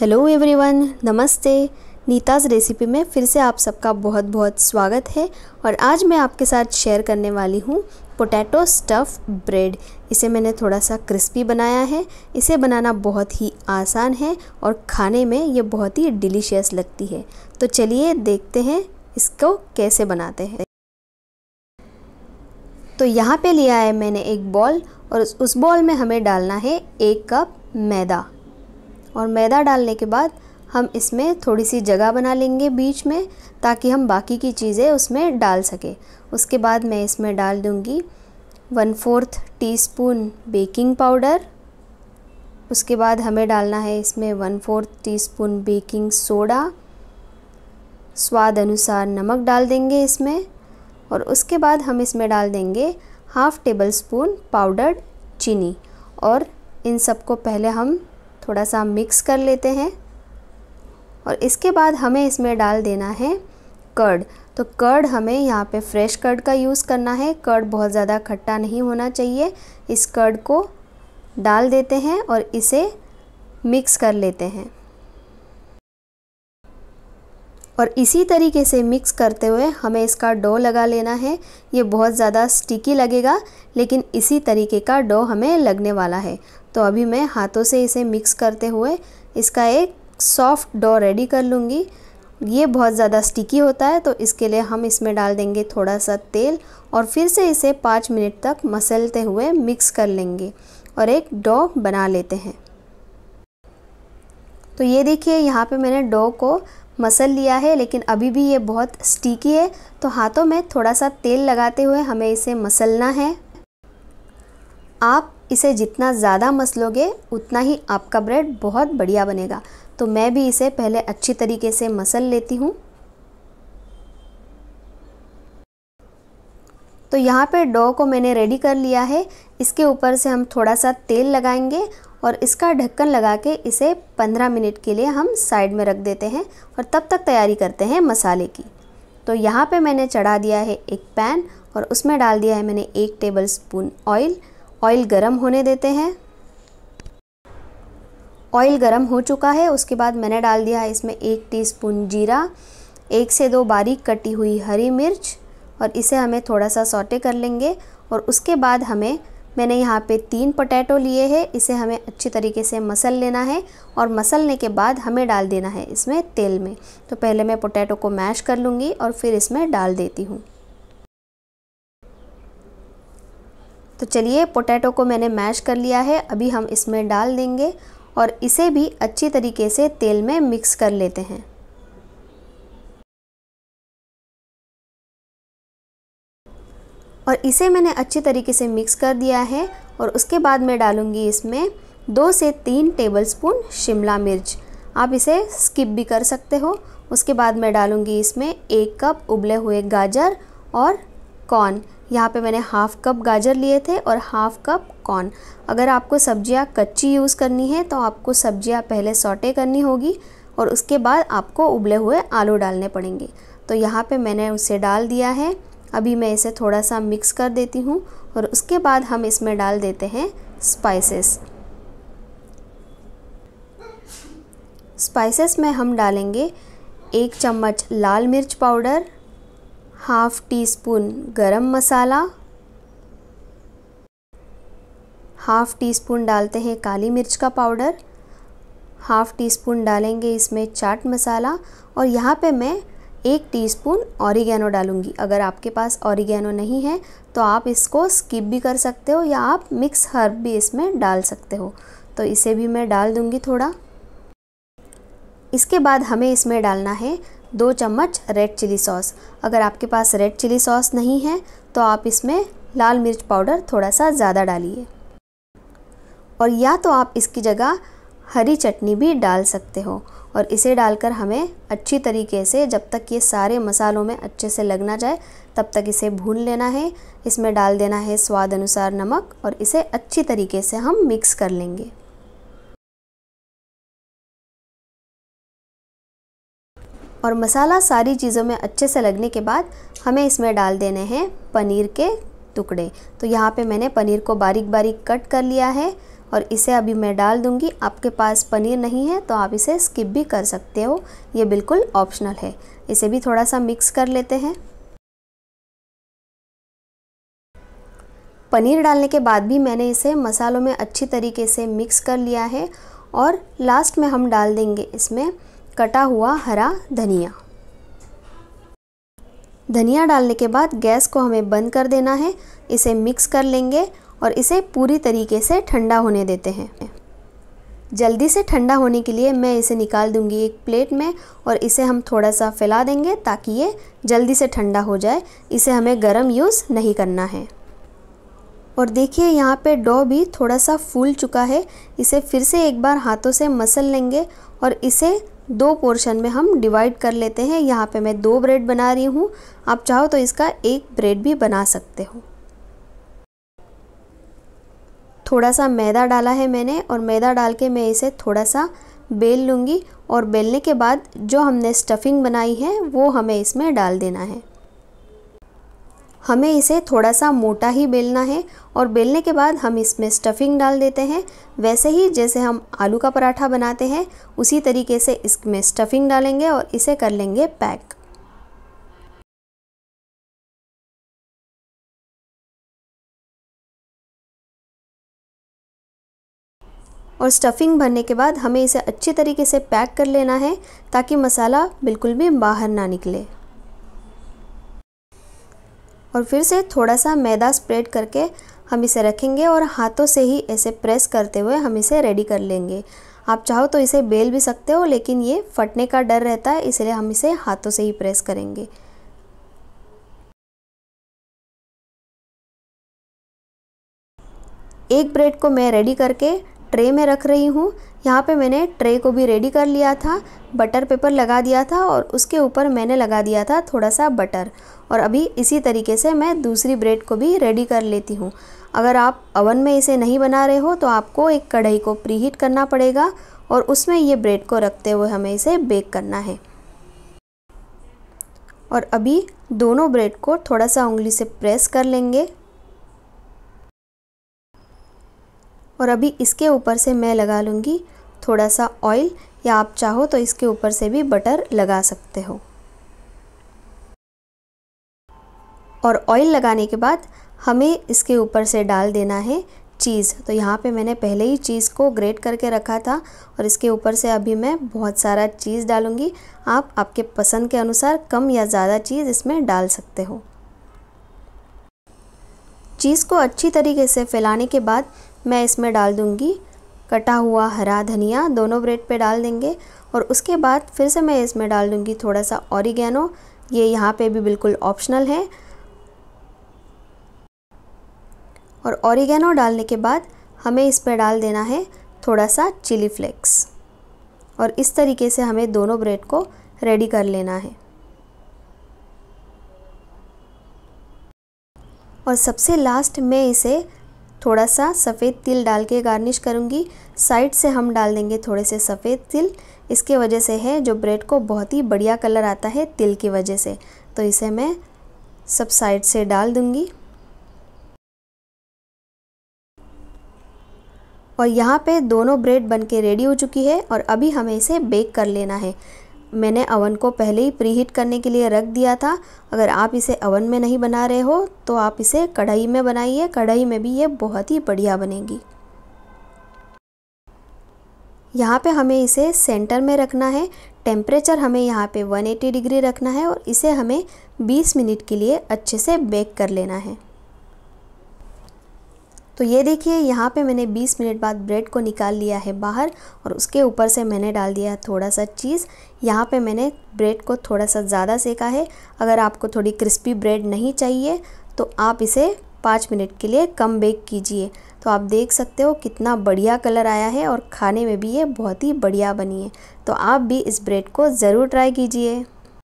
Hello everyone नमस्ते। नीताज़ recipe में फिर से आप सबका बहुत बहुत स्वागत है और आज मैं आपके साथ शेयर करने वाली हूँ पोटैटो स्टफ़ ब्रेड इसे मैंने थोड़ा सा क्रिस्पी बनाया है। इसे बनाना बहुत ही आसान है और खाने में ये बहुत ही डिलीशियस लगती है। तो चलिए देखते हैं इसको कैसे बनाते हैं। तो यहाँ पे लिया है मैंने एक बॉल और उस बॉल में हमें डालना है एक कप मैदा। और मैदा डालने के बाद हम इसमें थोड़ी सी जगह बना लेंगे बीच में, ताकि हम बाकी की चीज़ें उसमें डाल सकें। उसके बाद मैं इसमें डाल दूँगी one fourth teaspoon baking powder. उसके बाद हमें डालना है इसमें one fourth teaspoon baking soda. स्वाद अनुसार नमक डाल देंगे इसमें और उसके बाद हम इसमें डाल देंगे हाफ़ टेबल स्पून पाउडर्ड चीनी। और इन सबको पहले हम थोड़ा सा मिक्स कर लेते हैं। और इसके बाद हमें इसमें डाल देना है कर्ड तो कर्ड हमें यहाँ पे फ्रेश कर्ड का यूज़ करना है। कर्ड बहुत ज़्यादा खट्टा नहीं होना चाहिए। इस कर्ड को डाल देते हैं और इसे मिक्स कर लेते हैं। और इसी तरीके से मिक्स करते हुए हमें इसका डो लगा लेना है। ये बहुत ज़्यादा स्टिकी लगेगा, लेकिन इसी तरीके का डो हमें लगने वाला है। तो अभी मैं हाथों से इसे मिक्स करते हुए इसका एक सॉफ्ट डो रेडी कर लूँगी। ये बहुत ज़्यादा स्टिकी होता है तो इसके लिए हम इसमें डाल देंगे थोड़ा सा तेल और फिर से इसे पाँच मिनट तक मसलते हुए मिक्स कर लेंगे और एक डो बना लेते हैं। तो ये देखिए, यहाँ पे मैंने डो को मसल लिया है, लेकिन अभी भी ये बहुत स्टिकी है तो हाथों में थोड़ा सा तेल लगाते हुए हमें इसे मसलना है। आप इसे जितना ज़्यादा मसलोगे, उतना ही आपका ब्रेड बहुत बढ़िया बनेगा। तो मैं भी इसे पहले अच्छी तरीके से मसल लेती हूँ। तो यहाँ पे डो को मैंने रेडी कर लिया है। इसके ऊपर से हम थोड़ा सा तेल लगाएँगे और इसका ढक्कन लगा के इसे 15 मिनट के लिए हम साइड में रख देते हैं और तब तक तैयारी करते हैं मसाले की। तो यहाँ पे मैंने चढ़ा दिया है एक पैन और उसमें डाल दिया है मैंने एक टेबल स्पून ऑयल ऑयल गरम होने देते हैं। ऑयल गरम हो चुका है, उसके बाद मैंने डाल दिया है इसमें एक टीस्पून जीरा, एक से दो बारीक कटी हुई हरी मिर्च और इसे हमें थोड़ा सा सौटे कर लेंगे और उसके बाद हमें, मैंने यहाँ पे तीन पोटैटो लिए हैं, इसे हमें अच्छी तरीके से मसल लेना है और मसलने के बाद हमें डाल देना है इसमें तेल में। तो पहले मैं पोटैटो को मैश कर लूँगी और फिर इसमें डाल देती हूँ। तो चलिए पोटैटो को मैंने मैश कर लिया है, अभी हम इसमें डाल देंगे और इसे भी अच्छी तरीके से तेल में मिक्स कर लेते हैं। और इसे मैंने अच्छी तरीके से मिक्स कर दिया है और उसके बाद मैं डालूँगी इसमें दो से तीन टेबलस्पून शिमला मिर्च। आप इसे स्किप भी कर सकते हो। उसके बाद मैं डालूँगी इसमें एक कप उबले हुए गाजर और कॉर्न। यहाँ पे मैंने हाफ़ कप गाजर लिए थे और हाफ़ कप कॉर्न। अगर आपको सब्ज़ियाँ कच्ची यूज़ करनी है तो आपको सब्ज़ियाँ पहले सौटे करनी होगी और उसके बाद आपको उबले हुए आलू डालने पड़ेंगे। तो यहाँ पे मैंने उसे डाल दिया है। अभी मैं इसे थोड़ा सा मिक्स कर देती हूँ और उसके बाद हम इसमें डाल देते हैं स्पाइसेस स्पाइसेस में हम डालेंगे एक चम्मच लाल मिर्च पाउडर हाफ़ टी स्पून गरम मसाला। हाफ़ टी स्पून डालते हैं काली मिर्च का पाउडर। हाफ़ टी स्पून डालेंगे इसमें चाट मसाला और यहाँ पे मैं एक टीस्पून ऑरिगेनो डालूँगी। अगर आपके पास ऑरिगेनो नहीं है तो आप इसको स्किप भी कर सकते हो या आप मिक्स हर्ब भी इसमें डाल सकते हो। तो इसे भी मैं डाल दूँगी थोड़ा। इसके बाद हमें इसमें डालना है दो चम्मच रेड चिली सॉस। अगर आपके पास रेड चिली सॉस नहीं है तो आप इसमें लाल मिर्च पाउडर थोड़ा सा ज़्यादा डालिए। और या तो आप इसकी जगह हरी चटनी भी डाल सकते हो और इसे डालकर हमें अच्छी तरीके से जब तक ये सारे मसालों में अच्छे से लग ना जाए, तब तक इसे भून लेना है। इसमें डाल देना है स्वाद अनुसार नमक और इसे अच्छी तरीके से हम मिक्स कर लेंगे। और मसाला सारी चीज़ों में अच्छे से लगने के बाद हमें इसमें डाल देने हैं पनीर के टुकड़े। तो यहाँ पे मैंने पनीर को बारीक बारीक कट कर लिया है और इसे अभी मैं डाल दूँगी। आपके पास पनीर नहीं है तो आप इसे स्किप भी कर सकते हो। ये बिल्कुल ऑप्शनल है। इसे भी थोड़ा सा मिक्स कर लेते हैं। पनीर डालने के बाद भी मैंने इसे मसालों में अच्छी तरीके से मिक्स कर लिया है और लास्ट में हम डाल देंगे इसमें कटा हुआ हरा धनिया। धनिया डालने के बाद गैस को हमें बंद कर देना है। इसे मिक्स कर लेंगे और इसे पूरी तरीके से ठंडा होने देते हैं। जल्दी से ठंडा होने के लिए मैं इसे निकाल दूँगी एक प्लेट में और इसे हम थोड़ा सा फैला देंगे ताकि ये जल्दी से ठंडा हो जाए। इसे हमें गरम यूज़ नहीं करना है। और देखिए यहाँ पे डो भी थोड़ा सा फूल चुका है। इसे फिर से एक बार हाथों से मसल लेंगे और इसे दो पोर्शन में हम डिवाइड कर लेते हैं। यहाँ पे मैं दो ब्रेड बना रही हूँ। आप चाहो तो इसका एक ब्रेड भी बना सकते हो। थोड़ा सा मैदा डाला है मैंने और मैदा डाल के मैं इसे थोड़ा सा बेल लूँगी और बेलने के बाद जो हमने स्टफिंग बनाई है, वो हमें इसमें डाल देना है। हमें इसे थोड़ा सा मोटा ही बेलना है और बेलने के बाद हम इसमें स्टफिंग डाल देते हैं। वैसे ही जैसे हम आलू का पराठा बनाते हैं, उसी तरीके से इसमें स्टफिंग डालेंगे और इसे कर लेंगे पैक और स्टफिंग भरने के बाद हमें इसे अच्छी तरीके से पैक कर लेना है ताकि मसाला बिल्कुल भी बाहर ना निकले। और फिर से थोड़ा सा मैदा स्प्रेड करके हम इसे रखेंगे और हाथों से ही ऐसे प्रेस करते हुए हम इसे रेडी कर लेंगे। आप चाहो तो इसे बेल भी सकते हो, लेकिन ये फटने का डर रहता है, इसलिए हम इसे हाथों से ही प्रेस करेंगे। एक ब्रेड को मैं रेडी करके ट्रे में रख रही हूँ। यहाँ पे मैंने ट्रे को भी रेडी कर लिया था, बटर पेपर लगा दिया था और उसके ऊपर मैंने लगा दिया था थोड़ा सा बटर। और अभी इसी तरीके से मैं दूसरी ब्रेड को भी रेडी कर लेती हूँ। अगर आप अवन में इसे नहीं बना रहे हो तो आपको एक कढ़ाई को प्रीहीट करना पड़ेगा और उसमें ये ब्रेड को रखते हुए हमें इसे बेक करना है। और अभी दोनों ब्रेड को थोड़ा सा उंगली से प्रेस कर लेंगे। और अभी इसके ऊपर से मैं लगा लूँगी थोड़ा सा ऑयल या आप चाहो तो इसके ऊपर से भी बटर लगा सकते हो। और ऑयल लगाने के बाद हमें इसके ऊपर से डाल देना है चीज़ तो यहाँ पे मैंने पहले ही चीज़ को ग्रेट करके रखा था और इसके ऊपर से अभी मैं बहुत सारा चीज़ डालूँगी। आप आपके पसंद के अनुसार कम या ज़्यादा चीज़ इसमें डाल सकते हो। चीज़ को अच्छी तरीके से फैलाने के बाद मैं इसमें डाल दूँगी। कटा हुआ हरा धनिया, दोनों ब्रेड पे डाल देंगे और उसके बाद फिर से मैं इसमें डाल दूँगी थोड़ा सा ऑरिगेनो। ये यहाँ पे भी बिल्कुल ऑप्शनल है। और ऑरिगेनो डालने के बाद हमें इस पर डाल देना है थोड़ा सा चिली फ्लेक्स। और इस तरीके से हमें दोनों ब्रेड को रेडी कर लेना है। और सबसे लास्ट में इसे थोड़ा सा सफ़ेद तिल डाल के गार्निश करूँगी। साइड से हम डाल देंगे थोड़े से सफ़ेद तिल। इसके वजह से है, जो ब्रेड को बहुत ही बढ़िया कलर आता है तिल की वजह से। तो इसे मैं सब साइड से डाल दूँगी। और यहाँ पे दोनों ब्रेड बन के रेडी हो चुकी है और अभी हमें इसे बेक कर लेना है। मैंने अवन को पहले ही प्रीहीट करने के लिए रख दिया था। अगर आप इसे अवन में नहीं बना रहे हो तो आप इसे कढ़ाई में बनाइए। कढ़ाई में भी ये बहुत ही बढ़िया बनेगी। यहाँ पे हमें इसे सेंटर में रखना है। टेम्परेचर हमें यहाँ पे 180 डिग्री रखना है और इसे हमें 20 मिनट के लिए अच्छे से बेक कर लेना है। तो ये देखिए, यहाँ पे मैंने 20 मिनट बाद ब्रेड को निकाल लिया है बाहर और उसके ऊपर से मैंने डाल दिया थोड़ा सा चीज़। यहाँ पे मैंने ब्रेड को थोड़ा सा ज़्यादा सेका है। अगर आपको थोड़ी क्रिस्पी ब्रेड नहीं चाहिए तो आप इसे पाँच मिनट के लिए कम बेक कीजिए। तो आप देख सकते हो कितना बढ़िया कलर आया है और खाने में भी ये बहुत ही बढ़िया बनी है। तो आप भी इस ब्रेड को ज़रूर ट्राई कीजिए।